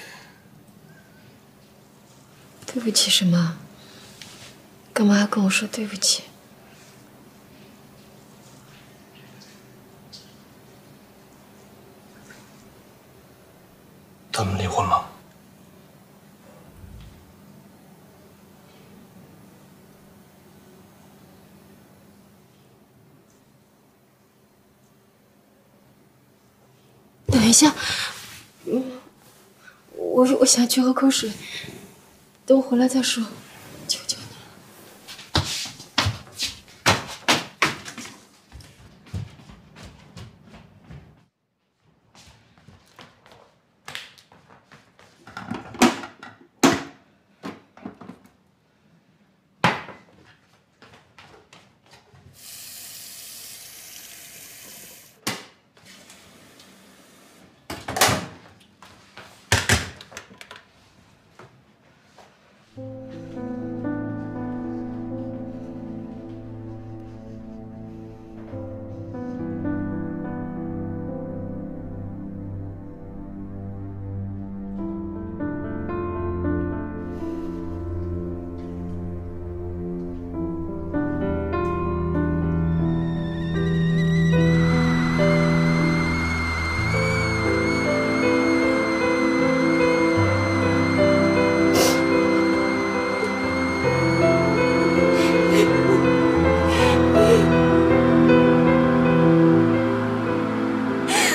对不起什么？干嘛要跟我说对不起？咱们离婚吗？等等一下，嗯，我我想去喝口水，等我回来再说。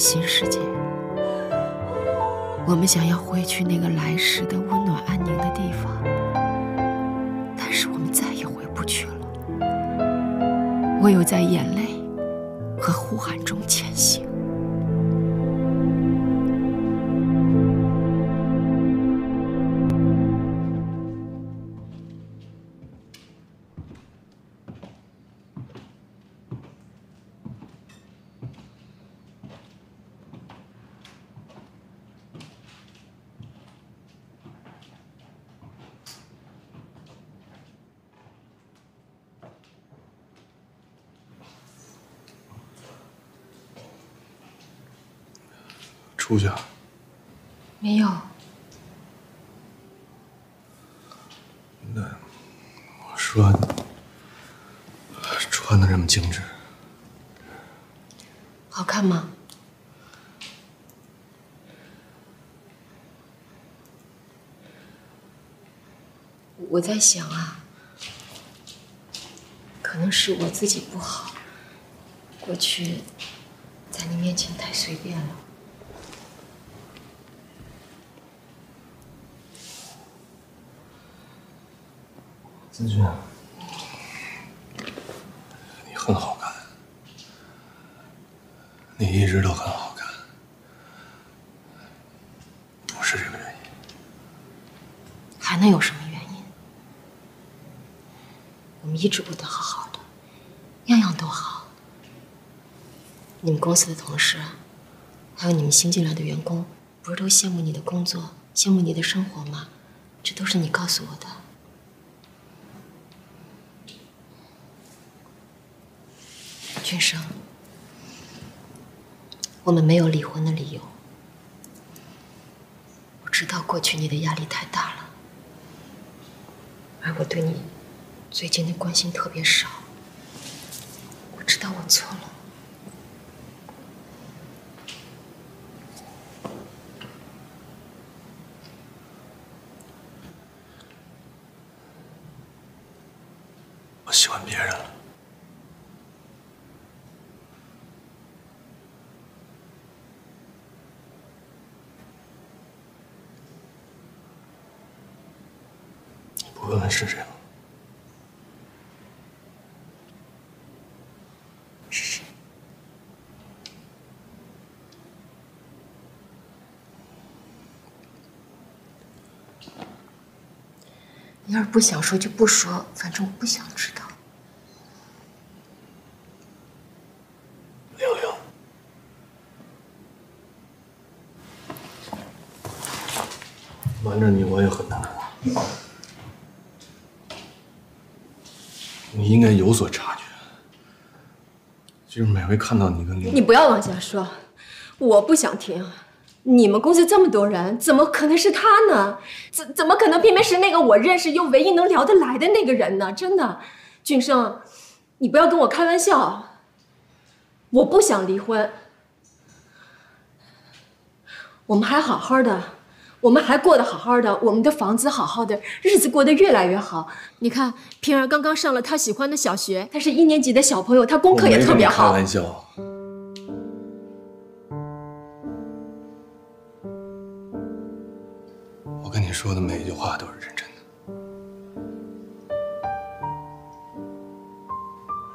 新世界。我们想要回去那个来时的温暖安宁的地方，但是我们再也回不去了。我有在眼泪出去啊？没有。那我说穿的这么精致，好看吗？我在想啊，可能是我自己不好，过去在你面前太随便了。子君，你很好看，你一直都很好看，不是这个原因，还能有什么原因？我们一直过得好好的，样样都好。你们公司的同事，还有你们新进来的员工，不是都羡慕你的工作，羡慕你的生活吗？这都是你告诉我的。俊生，我们没有离婚的理由。我知道过去你的压力太大了，而我对你最近的关心特别少。我知道我错了。我喜欢别人了。你不问问是谁吗？是谁？你要是不想说就不说，反正我不想知道。玲玲，瞒着你我也很难过。你应有所察觉，就是每回看到你跟玲你不要往下说，我不想听。你们公司这么多人，怎么可能是他呢？怎怎么可能偏偏是那个我认识又唯一能聊得来的那个人呢？真的，俊生，你不要跟我开玩笑。我不想离婚，我们还好好的，我们还过得好好的，我们的房子好好的，日子过得越来越好。你看，平儿刚刚上了她喜欢的小学，她是一年级的小朋友，她功课也特别好。开玩笑。我跟你说的每一句话都是认真的，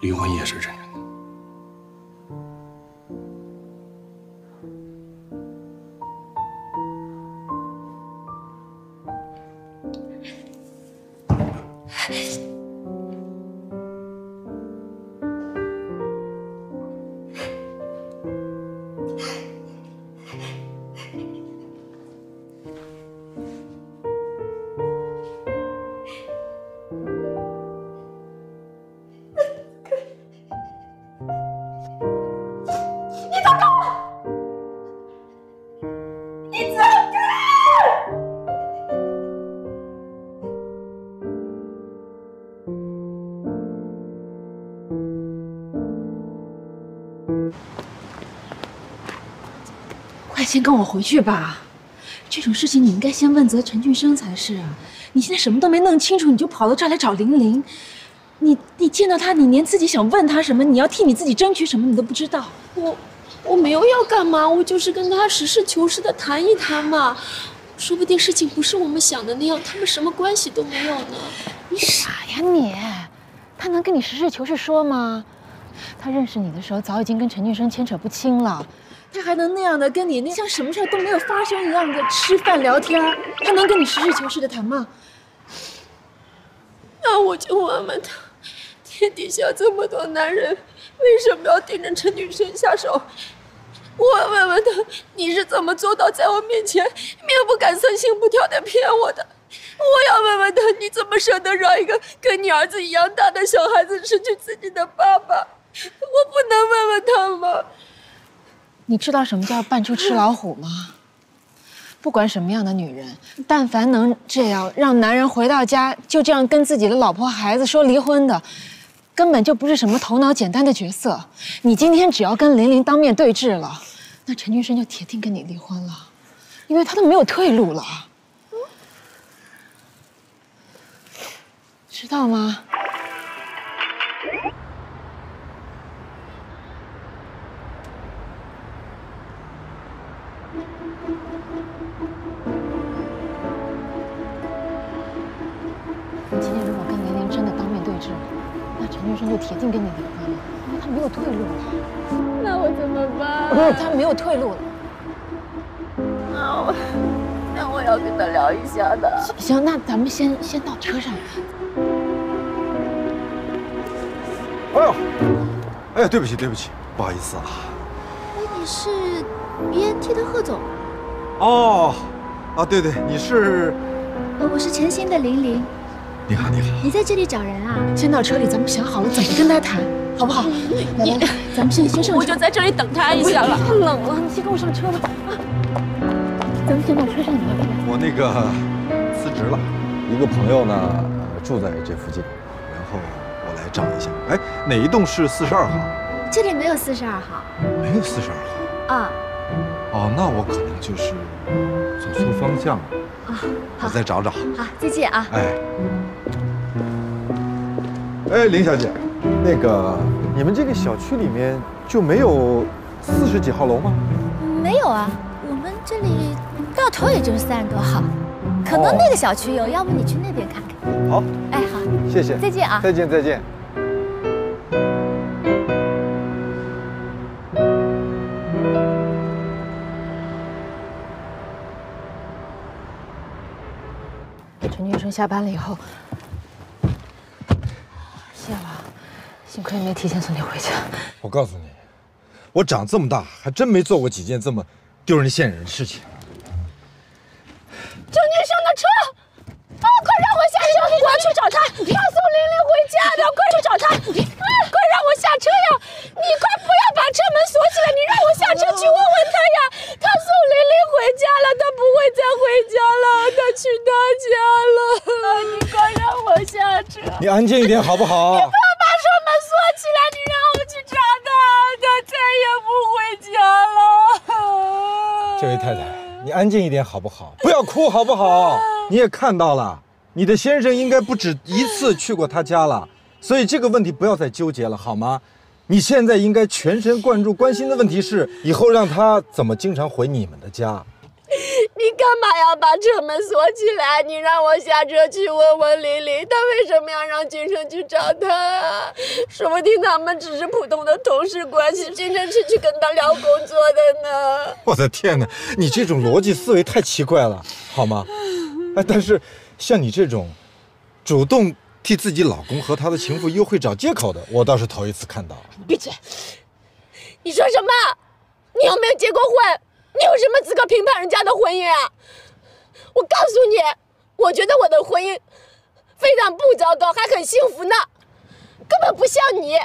离婚也是认真先跟我回去吧，这种事情你应该先问责陈俊生才是啊！你现在什么都没弄清楚，你就跑到这儿来找玲玲，你你见到他，你连自己想问他什么，你要替你自己争取什么，你都不知道。我我没有要干嘛，我就是跟他实事求是的谈一谈嘛。说不定事情不是我们想的那样，他们什么关系都没有呢。你傻呀你！他能跟你实事求是说吗？他认识你的时候早已经跟陈俊生牵扯不清了。他还能那样的跟你那像什么事都没有发生一样的吃饭聊天？他能跟你实事求是的谈吗？那我就问问他，天底下这么多男人，为什么要盯着陈俊生下手？我问问他，你是怎么做到在我面前面不改色心不跳的骗我的？我要问问他，你怎么舍得让一个跟你儿子一样大的小孩子失去自己的爸爸？我不能问问他吗？你知道什么叫扮猪吃老虎吗？不管什么样的女人，但凡能这样让男人回到家就这样跟自己的老婆孩子说离婚的，根本就不是什么头脑简单的角色。你今天只要跟林玲当面对质了，那陈俊生就铁定跟你离婚了，因为他都没有退路了，知道吗？生就铁定跟你离婚了，因为他没有退路了。那我怎么办？他没有退路了。那我，那我要跟他聊一下的。行，那咱们先先到车上。哎呦，哎，对不起，对不起，不好意思啊。哎，你是 BNT 的贺总？哦，啊，对对，你是？呃，我是陈星的玲玲。你好，你好。你在这里找人啊？先到车里，咱们想好了怎么跟他谈，好不好？来来来，咱们先先上车。我就在这里等他一下了。太冷了，你先跟我上车吧。啊，咱们先到车上，你来来。我那个辞职了，一个朋友呢住在这附近，然后我来找一下。哎，哪一栋是四十二号？这里没有四十二号。没有四十二号。啊。哦，那我可能就是走错方向了。啊，我再找找。好，再见啊。哎。哎，林小姐，那个你们这个小区里面就没有四十几号楼吗？没有啊，我们这里到头也就是三十多号，可能那个小区有，要不你去那边看看。好。哎，好，谢谢。再见啊。再见，再见。陈俊生下班了以后，谢了，幸亏没提前送你回家。我告诉你，我长这么大还真没做过几件这么丢人现眼的事情。郑女生的车，我要去找他，他送玲玲回家的，快去找他，啊，快让我下车呀！你快不要把车门锁起来，你让我下车去问问他呀！他送玲玲回家了，他不会再回家了，他去他家了，你快让我下车！你安静一点好不好？你不要把车门锁起来，你让我去找他，他再也不回家了。这位太太，你安静一点好不好？不要哭好不好？你也看到了，你的先生应该不止一次去过他家了，所以这个问题不要再纠结了，好吗？你现在应该全神贯注关心的问题是，以后让他怎么经常回你们的家。你干嘛要把车门锁起来？你让我下车去问问玲玲，他为什么要让金生去找他啊？说不定他们只是普通的同事关系，金生是去跟他聊工作的呢。我的天哪，你这种逻辑思维太奇怪了，好吗？哎，但是像你这种主动替自己老公和他的情妇幽会找借口的，我倒是头一次看到。闭嘴！你说什么？你有没有结过婚？你有什么资格评判人家的婚姻啊？我告诉你，我觉得我的婚姻非常不糟糕，还很幸福呢，根本不像你，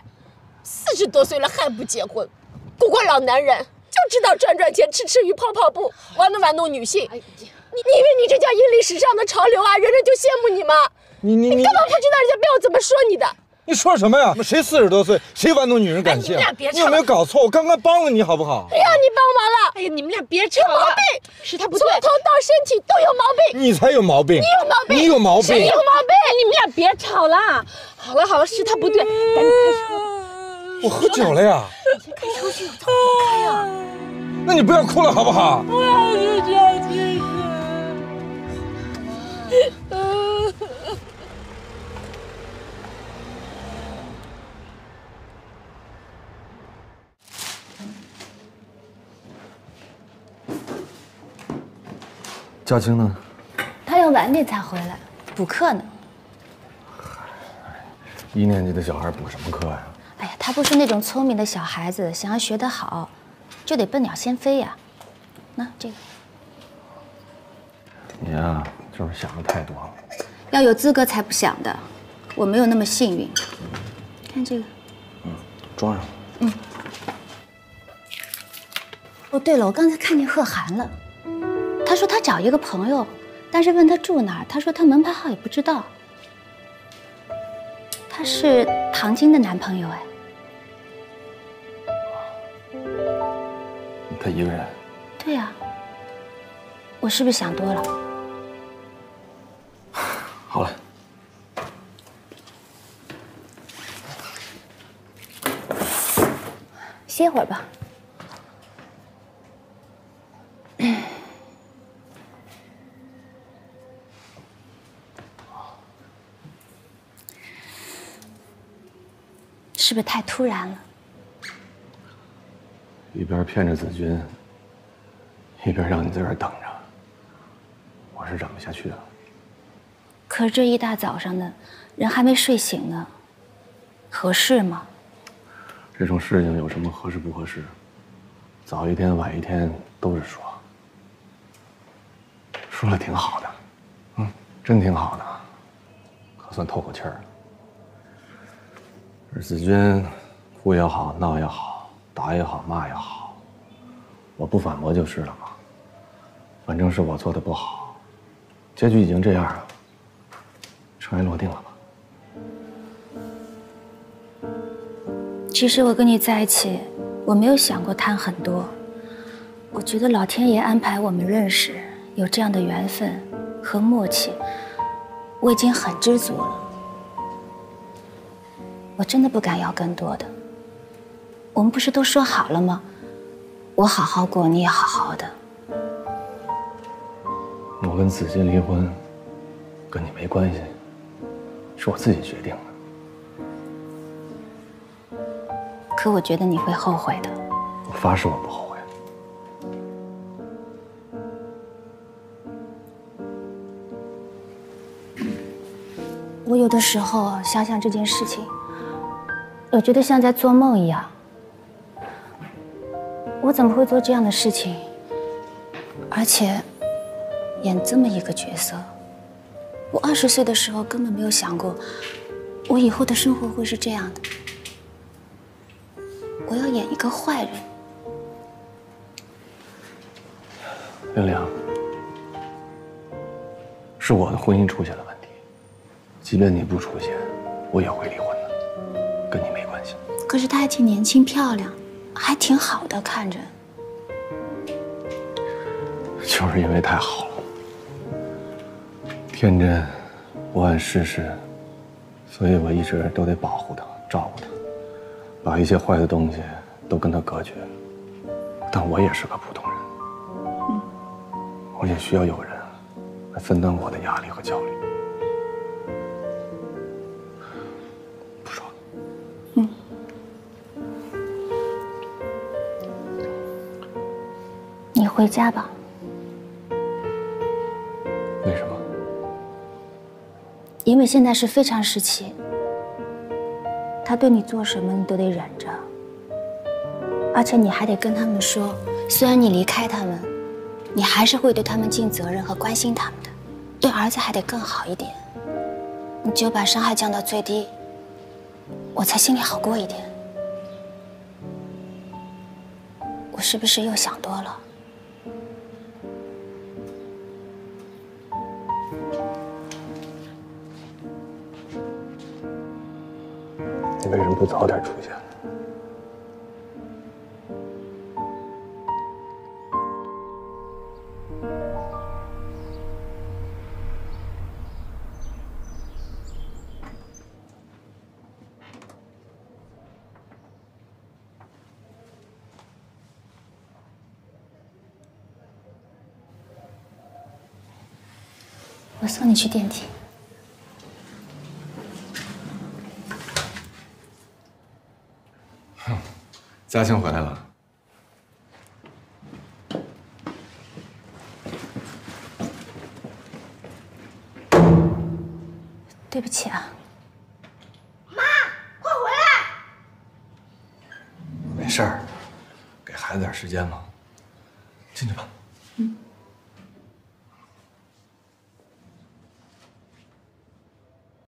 四十多岁了还不结婚，不过老男人就知道赚赚钱、吃吃鱼、泡泡步，玩弄玩弄女性。你你以为你这叫引领时尚的潮流啊？人人就羡慕你吗？你你你根本不知道人家背后怎么说你的。你说什么呀？谁四十多岁，谁玩弄女人感情？你们俩别吵你有没有搞错？我刚刚帮了你，好不好？哎呀，你帮忙了！哎呀，你们俩别吵有毛病，是他不对，从头到身体都有毛病。你才有毛病！你有毛病！你有毛病！谁有毛病？你们俩别吵了。好了好了，是他不对，赶紧开车。我喝酒了呀！你先开出去，怎么开呀？那你不要哭了，好不好？我要去找金生。嘉青呢？他要晚点才回来，补课呢。一年级的小孩补什么课呀？哎呀，他不是那种聪明的小孩子，想要学得好，就得笨鸟先飞呀。那这个，你呀，就是想的太多了。要有资格才不想的，我没有那么幸运。看这个，嗯装上。嗯。哦，对了，我刚才看见贺涵了，他说他找一个朋友，但是问他住哪儿，他说他门牌号也不知道。他是唐晶的男朋友哎。他一个人？对呀。我是不是想多了？好了。歇会儿吧。是不是太突然了？一边骗着子君，一边让你在这儿等着，我是忍不下去了。可是这一大早上的，人还没睡醒呢，合适吗？这种事情有什么合适不合适？早一天晚一天都是说，说了挺好的，嗯，真挺好的，可算透口气儿了。而子君，哭也好，闹也好，打也好，骂也好，我不反驳就是了嘛。反正是我做的不好，结局已经这样了，尘埃落定了吧。其实我跟你在一起，我没有想过贪很多。我觉得老天爷安排我们认识，有这样的缘分和默契，我已经很知足了。我真的不敢要更多的。我们不是都说好了吗？我好好过，你也好好的。我跟子金离婚，跟你没关系，是我自己决定的。可我觉得你会后悔的。我发誓我不后悔。我有的时候想想这件事情，我觉得像在做梦一样。我怎么会做这样的事情？而且演这么一个角色？我二十岁的时候根本没有想过，我以后的生活会是这样的。我要演一个坏人，玲玲，是我的婚姻出现了问题。即便你不出现，我也会离婚的，跟你没关系。可是她还挺年轻漂亮，还挺好的，看着。就是因为太好了，天真，不谙世事，所以我一直都得保护她，照顾她。把一些坏的东西都跟她隔绝，但我也是个普通人，嗯，我也需要有人来分担我的压力和焦虑。不说了，嗯，你回家吧。因为现在是非常时期。他对你做什么，你都得忍着，而且你还得跟他们说，虽然你离开他们，你还是会对他们尽责任和关心他们的，对儿子还得更好一点。你只有把伤害降到最低，我才心里好过一点。我是不是又想多了？不早点出现？我送你去电梯。嘉庆回来了。对不起啊。妈，快回来！没事儿，给孩子点时间嘛。进去吧。嗯。